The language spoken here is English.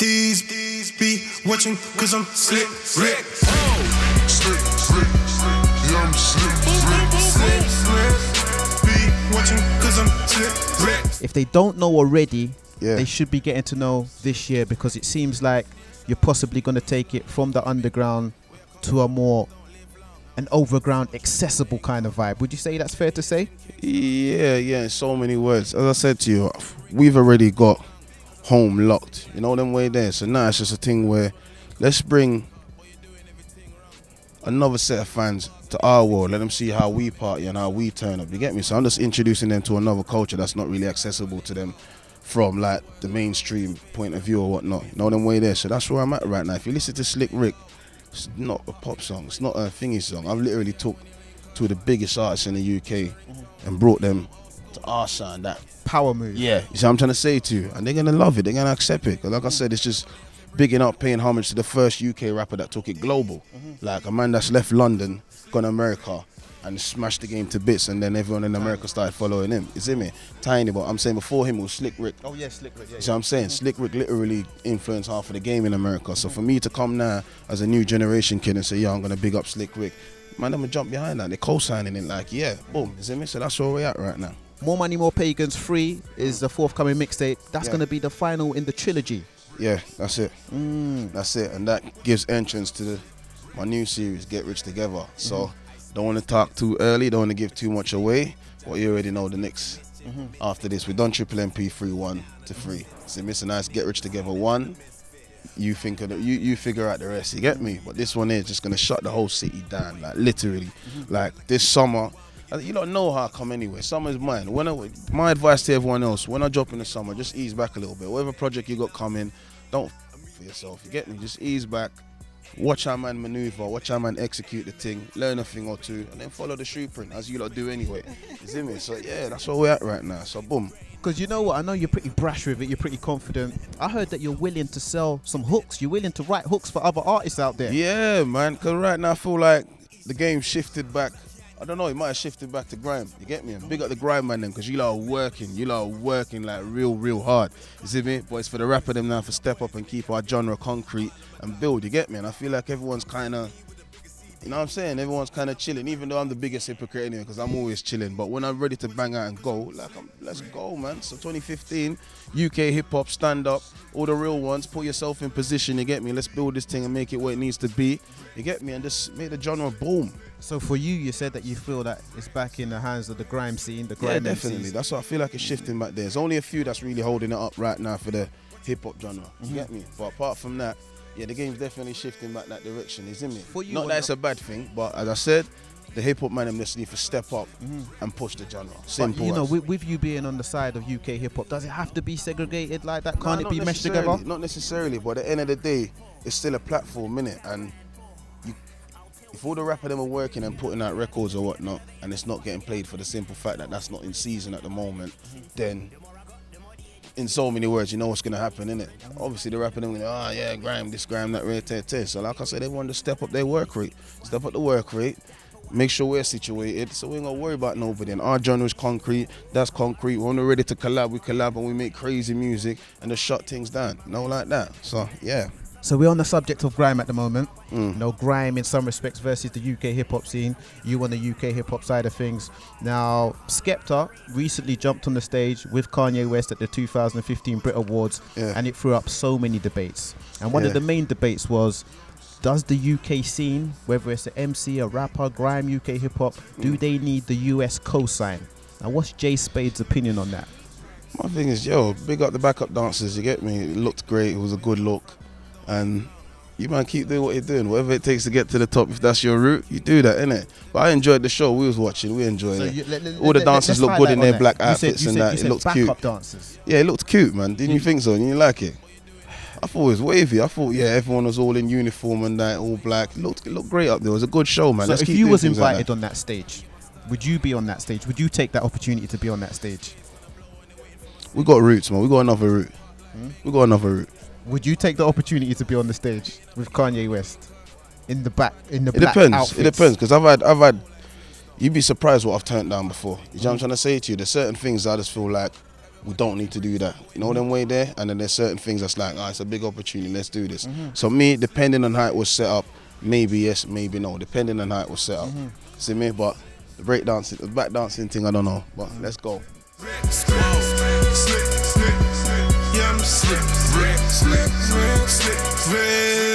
These these be watching cause I'm slick, slick, Slick, slick, yeah, I'm slick, slick. slick, slick. Be watching cause I'm slick, slick. If they don't know already, Yeah. they should be getting to know this year because it seems like you're possibly going to take it from the underground to a more an overground accessible kind of vibe. Would you say that's fair to say? Yeah, yeah, in so many words. As I said to you, we've already got home locked. You know them way there. So now it's just a thing where let's bring another set of fans to our world. Let them see how we party and how we turn up. You get me? So I'm just introducing them to another culture that's not really accessible to them from like the mainstream point of view or whatnot. You know them way there. So that's where I'm at right now. If you listen to Slick Rick, it's not a pop song. It's not a thingy song. I've literally talked to the biggest artists in the UK and brought them Ah, to our sound. That Power move. yeah, you see what I'm trying to say to you, and they're gonna love it. They're gonna accept it. 'Cause like I said, it's just bigging up, paying homage to the first UK rapper that took it global. Mm-hmm. Like a man that's left London, gone to America, and smashed the game to bits, and then everyone in America started following him. You see me? Tiny, but I'm saying before him was Slick Rick. Oh yes, Slick Rick. Yeah, You see what I'm saying? Slick Rick literally influenced half of the game in America. So for me to come now as a new generation kid and say, yeah, I'm gonna big up Slick Rick, man, I'm gonna jump behind that. They're co-signing it like, yeah, boom. You see me? So that's where we're at right now. More Money, More Pagans Free is the forthcoming mixtape. That's Yeah. going to be the final in the trilogy. Yeah, that's it. Mm. That's it, and that gives entrance to the, my new series, Get Rich Together. So, mm-hmm. don't want to talk too early, don't want to give too much away, but you already know the next. Mm-hmm. After this, we done Triple MP three one to three. So, Mr. Nice, Get Rich Together one. You think of the, you you figure out the rest. You get me? But this one is just gonna shut the whole city down, like literally. Mm-hmm. Like this summer. Uh, You don't know how I come anyway. Summer's mine. When I, my advice to everyone else, when I drop in the summer, just ease back a little bit. Whatever project you got coming, don't f- for yourself. You get me? Just ease back. Watch how man maneuver, watch how man execute the thing, learn a thing or two, and then follow the shoe print as you lot do anyway. You see me? So yeah, that's where we're at right now. So boom. Because you know what? I know you're pretty brash with it. You're pretty confident. I heard that you're willing to sell some hooks. You're willing to write hooks for other artists out there. Yeah, man. Cause right now I feel like the game shifted back. I don't know. It might have shifted back to grime. You get me? Big up the grime man then, cause you lot are working. You lot are working like real, real hard. You see me? But it's for the rapper them now for step up and keep our genre concrete and build. You get me? And I feel like everyone's kind of. You know what I'm saying? Everyone's kind of chilling, even though I'm the biggest hypocrite anyway, because I'm always chilling. But when I'm ready to bang out and go, like, I'm, let's go, man. So 2015, UK hip hop, stand up, all the real ones, put yourself in position, you get me? Let's build this thing and make it where it needs to be, you get me? And just make the genre boom. So for you, you said that you feel that it's back in the hands of the grime scene, the grime Yeah, definitely. MCs. That's what I feel like it's shifting back there. There's only a few that's really holding it up right now for the hip hop genre. You get mm-hmm. me? But apart from that, yeah, the game's definitely shifting back that direction, isn't it? For you, Not that it's a bad thing, but as I said, the hip hop man them just need to step up mm-hmm. and push the genre. But Simple. you know, with, with you being on the side of UK hip hop, does it have to be segregated like that? Can't it be meshed together? Not necessarily, but at the end of the day, it's still a platform, innit? And you, if all the rapper them are working and putting out records or whatnot, and it's not getting played for the simple fact that that's not in season at the moment, mm-hmm. then in so many words, you know what's gonna happen, innit? Obviously, the rapper them gonna, ah, yeah, grime this, grime that, tear, tear. So, like I said, they everyone to step up their work rate, step up the work rate. Make sure we're situated, so we ain't gonna worry about nobody. And our genre is concrete. That's concrete. We're ready to collab, we collab and we make crazy music and just shut things down. No, like that. So yeah, So we're on the subject of grime at the moment. Mm. You know, grime in some respects versus the UK hip hop scene. You on the UK hip hop side of things. Now, Skepta recently jumped on the stage with Kanye West at the 2015 Brit Awards, Yeah. and it threw up so many debates. And one of the main debates was. Does the UK scene, whether it's an MC, a rapper, grime, UK hip hop, do Mm. they need the US cosign? Now, what's J Spades' opinion on that? my thing is, yo, big up the backup dancers. You get me? It looked great. It was a good look, and you man keep doing what you're doing. Whatever it takes to get to the top, if that's your route, you do that, innit? But I enjoyed the show. We was watching. We enjoyed So it. you- let- let- All the let- dancers look good in their that. black You outfits you and that. you It looked cute. dancers. Yeah, it looked cute, man. Didn't you think so? Didn't you like it? I thought it was wavy. I thought, yeah, everyone was all in uniform and that, all black. It looked, it looked great up there. It was a good show, man. So Let's if you was things like invited that. on that stage, would you be on that stage? Would you take that opportunity to be on that stage? we got roots, man. We got another route. Hmm? We got another route. Would you take the opportunity to be on the stage with Kanye West in the back in the It black depends. outfits? It depends because I've had, I've had. You'd be surprised what I've turned down before. You know what I'm trying to say to you? There's certain things I just feel like we don't need to do that. You know them way there, and then there's certain things that's like, ah, it's a big opportunity. Let's do this. So me, depending on how it was set up, maybe yes, maybe no, depending on how it was set up. See me, but the break dancing, the back dancing thing, I don't know. But let's go. Yeah, I'm slip, slip, slip, slip, slip.